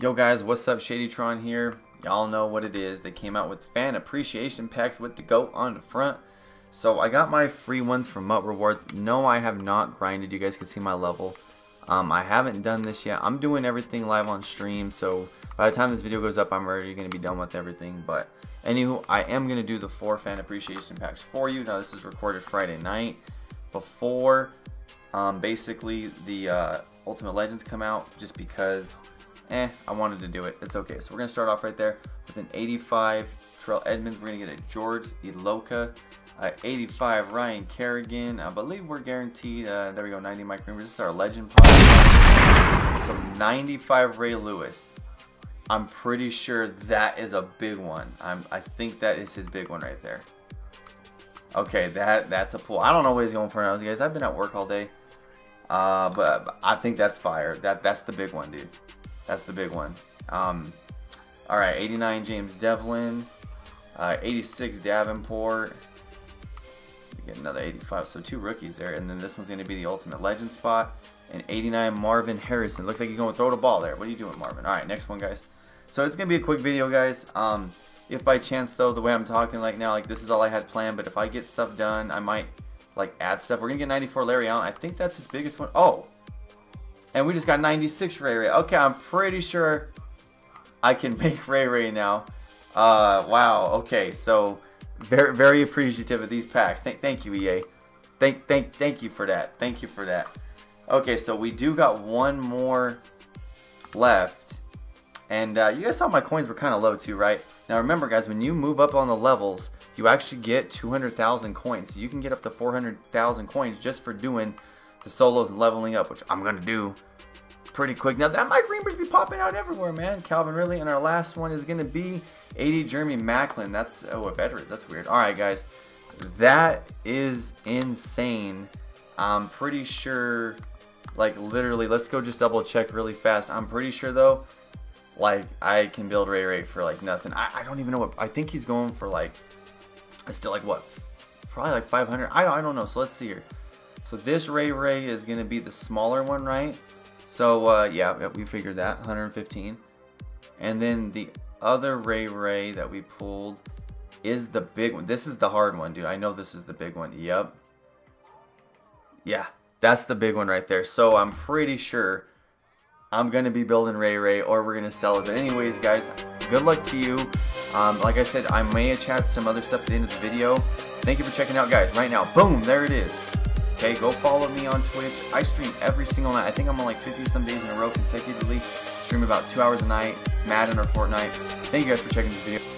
Yo guys, what's up? Shadytron here. Y'all know what it is. They came out with fan appreciation packs with the goat on the front. So I got my free ones from MUT Rewards. No, I have not grinded. You guys can see my level. Um, I haven't done this yet. I'm doing everything live on stream. So by the time this video goes up, I'm already going to be done with everything. But anywho, I am going to do the four fan appreciation packs for you. Now this is recorded Friday night before um, basically the uh, Ultimate Legends come out just because eh, I wanted to do it. It's okay. So we're going to start off right there with an 85 Terrell Edmunds. We're going to get a George Iloka. Uh, 85 Ryan Kerrigan. I believe we're guaranteed. Uh, there we go, 90 Mike Green. This is our legend pod. So 95 Ray Lewis. I'm pretty sure that is a big one. I'm, I think that is his big one right there. Okay, that that's a pull. I don't know what he's going for now, guys. I've been at work all day. Uh, but, but I think that's fire. That That's the big one, dude. That's the big one. Um, all right, 89 James Devlin, uh, 86 Davenport. get another 85. So two rookies there, and then this one's going to be the ultimate legend spot. And 89 Marvin Harrison. Looks like you're going to throw the ball there. What are you doing, Marvin? All right, next one, guys. So it's going to be a quick video, guys. Um, if by chance, though, the way I'm talking like now, like this is all I had planned, but if I get stuff done, I might like add stuff. We're going to get 94 Larry Allen. I think that's his biggest one. Oh, and we just got 96 Ray Ray. Okay, I'm pretty sure I can make Ray Ray now. Uh, wow. Okay, so very very appreciative of these packs. Thank thank you EA. Thank thank thank you for that. Thank you for that. Okay, so we do got one more left. And uh, you guys saw my coins were kind of low too, right? Now remember guys, when you move up on the levels, you actually get 200,000 coins. You can get up to 400,000 coins just for doing the solos and leveling up, which I'm going to do pretty quick. Now, that Mike Reamers be popping out everywhere, man. Calvin Ridley. And our last one is going to be 80 Jeremy Maclin. That's, oh, if Edwards. That's weird. All right, guys. That is insane. I'm pretty sure, like, literally, let's go just double check really fast. I'm pretty sure, though, like, I can build Ray Ray for, like, nothing. I, I don't even know what, I think he's going for, like, still, like, what, probably, like, 500. I, I don't know. So, let's see here. So this Ray Ray is going to be the smaller one, right? So uh, yeah, we figured that, 115. And then the other Ray Ray that we pulled is the big one. This is the hard one, dude. I know this is the big one. Yep. Yeah, that's the big one right there. So I'm pretty sure I'm going to be building Ray Ray or we're going to sell it. But anyways, guys, good luck to you. Um, like I said, I may chat some other stuff at the end of the video. Thank you for checking out, guys. Right now, boom, there it is. Okay, go follow me on Twitch. I stream every single night. I think I'm on like 50 some days in a row consecutively. Stream about two hours a night, Madden or Fortnite. Thank you guys for checking this video.